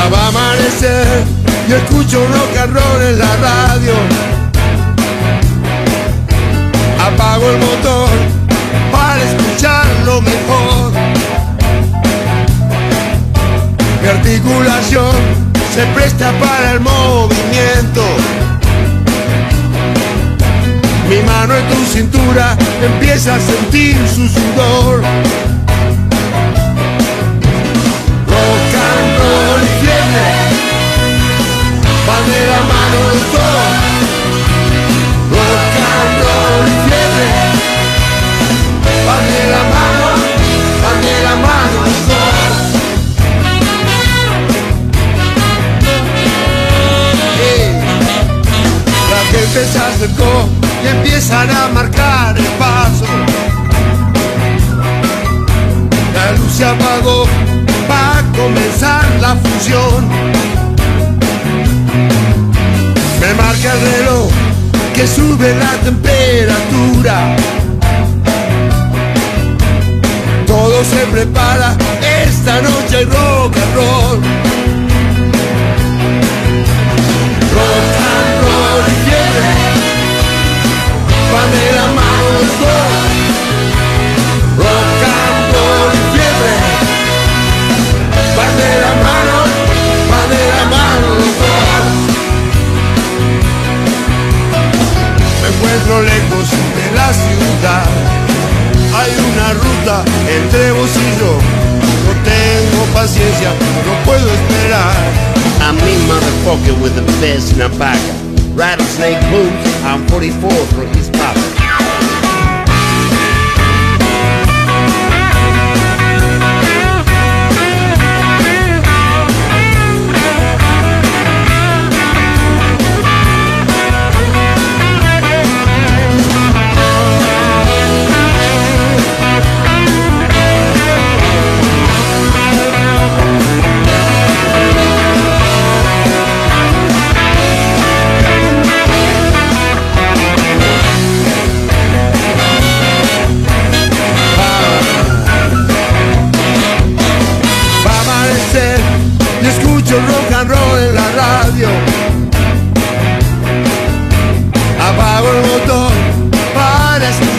Va a amanecer y escucho rock and roll en la radio. Apago el motor para escucharlo mejor. Mi articulación se presta para el movimiento. Mi mano en tu cintura empieza a sentir su sudor. Rock and roll acercó y empiezan a marcar el paso. La luz se apagó para comenzar la función. Me marca el reloj que sube la temperatura. Todo se prepara, esta noche hay rock and roll. Hay una ruta entre vos y yo. No tengo paciencia, no puedo esperar. I'm me motherfucker with the best napaga. Rattlesnake boots, I'm 44 for his papa. And roll en la radio. Apago el motor para escucharlo